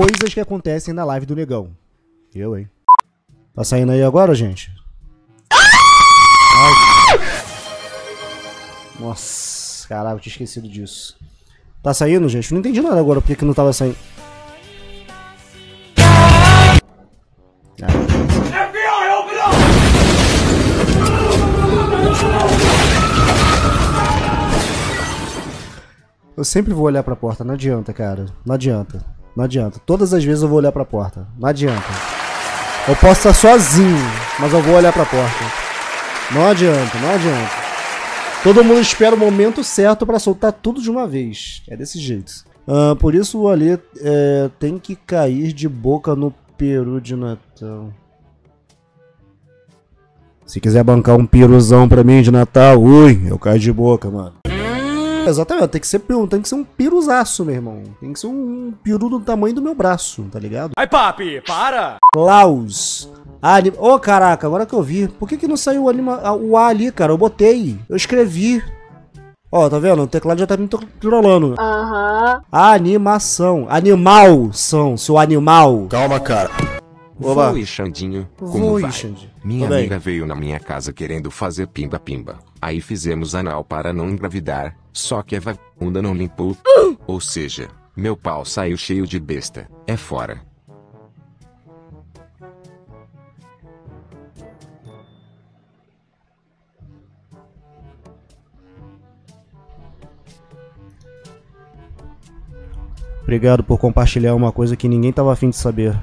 coisas que acontecem na live do Negão. Eu, hein? Tá saindo aí agora, gente? Ai. Nossa, caralho, eu tinha esquecido disso. Tá saindo, gente? Não entendi nada agora porque que não tava saindo. Eu sempre vou olhar pra porta, não adianta, cara. Não adianta. Não adianta. Todas as vezes eu vou olhar pra porta. Não adianta. Eu posso estar sozinho, mas eu vou olhar pra porta. Não adianta, não adianta. Todo mundo espera o momento certo pra soltar tudo de uma vez. É desse jeito. Ah, por isso o Ali é, tem que cair de boca no peru de Natal. Se quiser bancar um piruzão pra mim de Natal, ui, eu caio de boca, mano. Exatamente, tem que ser tem que ser um piruzaço, meu irmão. Tem que ser um peru do tamanho do meu braço, tá ligado? Ai, papi, para! Klaus. Anim... Ô, oh, caraca, agora que eu vi. Por que, que não saiu o, anima... o A ali, cara? Eu botei. Eu escrevi. Ó, tá vendo? O teclado já tá me trolando. Aham. Uhum. Animação. Animal são, seu animal. Calma, cara. Oba. Oi, Xandinho. Como Oi, vai? Xande. Minha bem. amiga veio na minha casa querendo fazer pimba-pimba. Aí fizemos anal para não engravidar, só que a vagabunda não limpou. Ou seja, meu pau saiu cheio de besta. É fora. Obrigado por compartilhar uma coisa que ninguém tava afim de saber.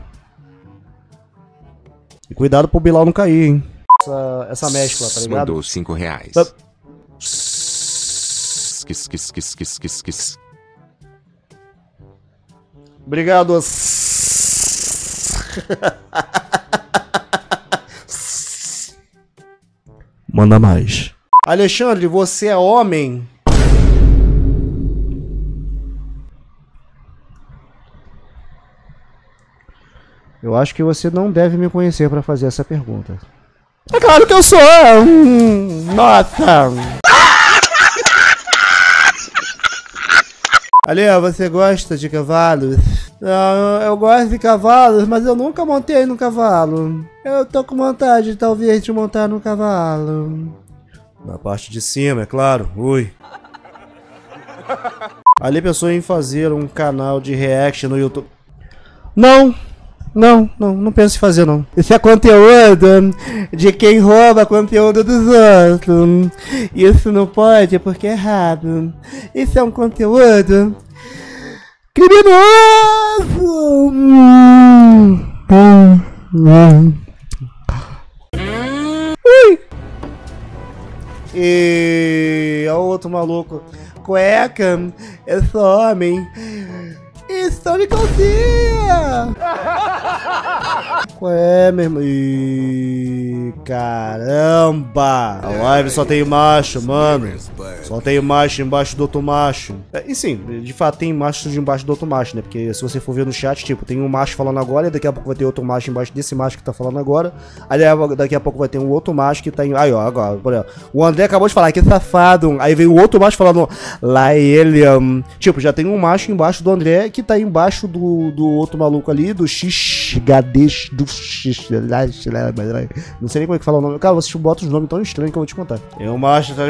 Cuidado pro Bilal não cair, hein? Essa, essa mescla, tá ligado? Mandou 5 reais. Tá. Quis, quis, quis, quis, quis, quis. Obrigado. Manda mais. Alexandre, você é homem? Eu acho que você não deve me conhecer para fazer essa pergunta. É claro que eu sou! Hum, nossa! Ale, você gosta de cavalos? Não, eu gosto de cavalos, mas eu nunca montei no cavalo. Eu tô com vontade, talvez, de montar no cavalo. Na parte de cima, é claro. Ui. Ali pensou em fazer um canal de react no YouTube. Não, não, não, não penso em fazer não. Isso é conteúdo de quem rouba conteúdo dos outros. Isso não pode porque é errado. Isso é um conteúdo criminoso. Ui. E é outro maluco. Cueca, eu sou homem. Estou de calcinha! Qual é, meu irmão? Caramba! A live só tem macho, mano. Só tem macho embaixo do outro macho. É, e sim, de fato tem macho embaixo do outro macho, né? Porque se você for ver no chat, tipo, tem um macho falando agora e daqui a pouco vai ter outro macho embaixo desse macho que tá falando agora. Aí daqui a pouco vai ter um outro macho que tá em. Aí, ó, agora, por exemplo. O André acabou de falar que safado. Aí vem o outro macho falando. Lá ele. Um... Tipo, já tem um macho embaixo do André que tá embaixo do, do outro maluco ali, do XHD do X. Não sei nem como é que fala o nome. Cara, vocês botam os nomes tão estranhos que eu vou te contar. Um macho, tá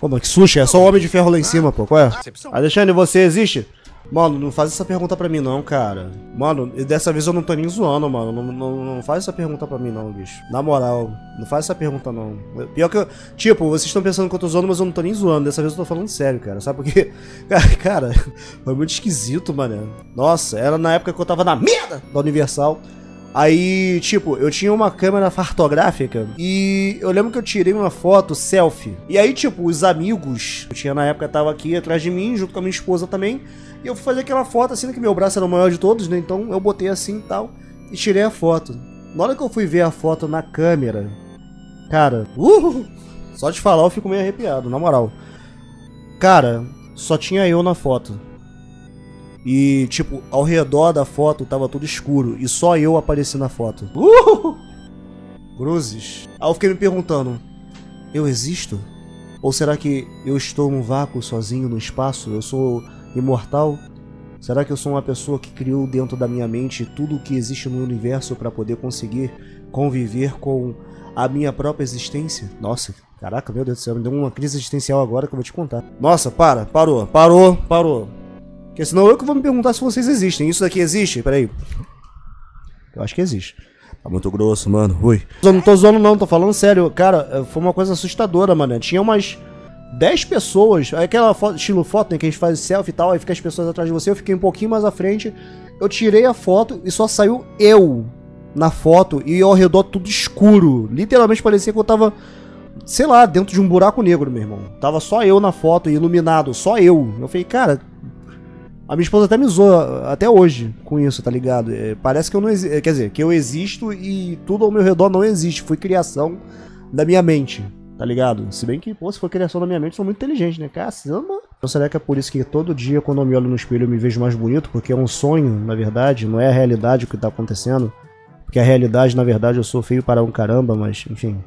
Pô, mas que sushi, é só o Homem de Ferro lá em cima, pô. Qual é? Alexandre, você existe? Mano, não faz essa pergunta pra mim não, cara. Mano, dessa vez eu não tô nem zoando, mano. Não, não, não faz essa pergunta pra mim não, bicho. Na moral, não faz essa pergunta não. Pior que eu... Tipo, vocês estão pensando que eu tô zoando, mas eu não tô nem zoando. Dessa vez eu tô falando sério, cara. Sabe por quê? Cara, foi muito esquisito, mano. Nossa, era na época que eu tava na merda da Universal. Aí, tipo, eu tinha uma câmera fartográfica e eu lembro que eu tirei uma foto selfie. E aí, tipo, os amigos eu tinha na época tava aqui atrás de mim, junto com a minha esposa também. E eu fui fazer aquela foto assim, que meu braço era o maior de todos, né? Então eu botei assim e tal e tirei a foto. Na hora que eu fui ver a foto na câmera, cara, uh, só de falar eu fico meio arrepiado, na moral. Cara, só tinha eu na foto. E, tipo, ao redor da foto tava tudo escuro. E só eu apareci na foto. Uh! Cruzes. Aí eu fiquei me perguntando: eu existo? Ou será que eu estou num vácuo sozinho no espaço? Eu sou imortal? Será que eu sou uma pessoa que criou dentro da minha mente tudo o que existe no universo para poder conseguir conviver com a minha própria existência? Nossa, caraca, meu Deus do céu, me deu uma crise existencial agora que eu vou te contar. Nossa, para, parou, parou, parou. Porque senão eu que vou me perguntar se vocês existem. Isso daqui existe? Peraí. Eu acho que existe. Tá muito grosso, mano. Ui. Eu não tô zoando, não, tô falando sério. Cara, foi uma coisa assustadora, mano. Tinha umas 10 pessoas. Aquela foto, estilo foto, né? Que a gente faz selfie e tal. Aí fica as pessoas atrás de você. Eu fiquei um pouquinho mais à frente. Eu tirei a foto e só saiu eu na foto. E ao redor tudo escuro. Literalmente parecia que eu tava. Sei lá, dentro de um buraco negro, meu irmão. Tava só eu na foto, iluminado, só eu. Eu falei, cara, a minha esposa até me zoa até hoje com isso, tá ligado? É, parece que eu não existo. Quer dizer, que eu existo e tudo ao meu redor não existe. Foi criação da minha mente, tá ligado? Se bem que, pô, se for criação da minha mente, eu sou muito inteligente, né? Caramba! Então será que é por isso que todo dia, quando eu me olho no espelho, eu me vejo mais bonito? Porque é um sonho, na verdade, não é a realidade o que tá acontecendo. Porque a realidade, na verdade, eu sou feio para um caramba, mas, enfim.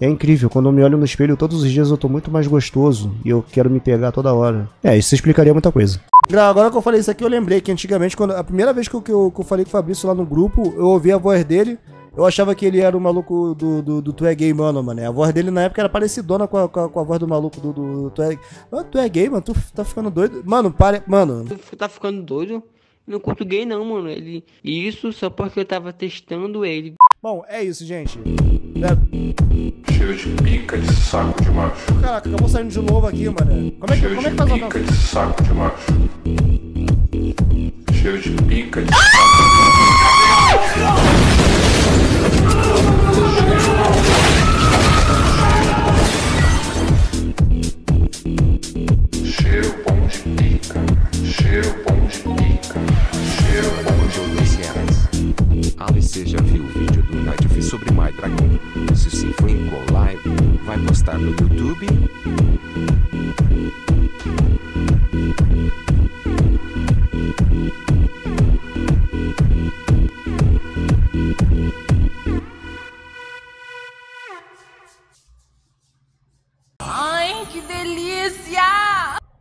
É incrível, quando eu me olho no espelho todos os dias eu tô muito mais gostoso e eu quero me pegar toda hora. É, isso explicaria muita coisa. Agora que eu falei isso aqui, eu lembrei que antigamente, quando a primeira vez que eu, que eu, que eu falei com o Fabrício lá no grupo, eu ouvi a voz dele. Eu achava que ele era o maluco do, do, do Tu é Gay, mano, mano. A voz dele na época era parecidona com a, com a, com a voz do maluco do, do, do Tu é Mano, tu é gay, mano? Tu tá ficando doido? Mano, pare. Mano. Tu tá ficando doido? Não curto gay, não, mano. Ele... Isso só porque eu tava testando ele. Bom, é isso, gente. É... Cheiro de pica de saco de macho. Caraca, acabou saindo de novo aqui, mano. Como é que, como é que faz uma pica de saco de macho. Cheiro de pica de saco de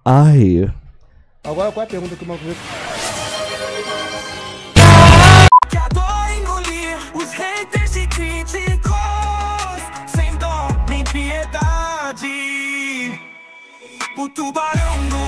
Ai. Agora qual é a pergunta que o Marco os haters e críticos sem dó nem piedade. O tubarão do